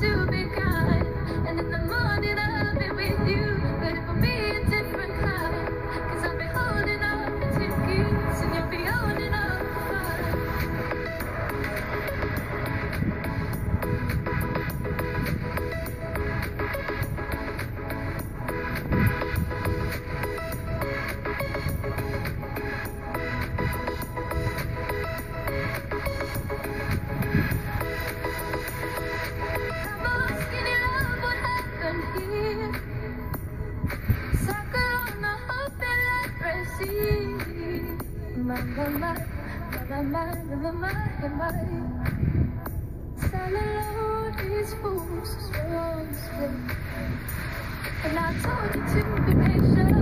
to be Sucker on the hope that I receive. My, my, my, my, my, my, my, my, my, my, my. Stand alone, these fools, strong, strong. And I told you to be patient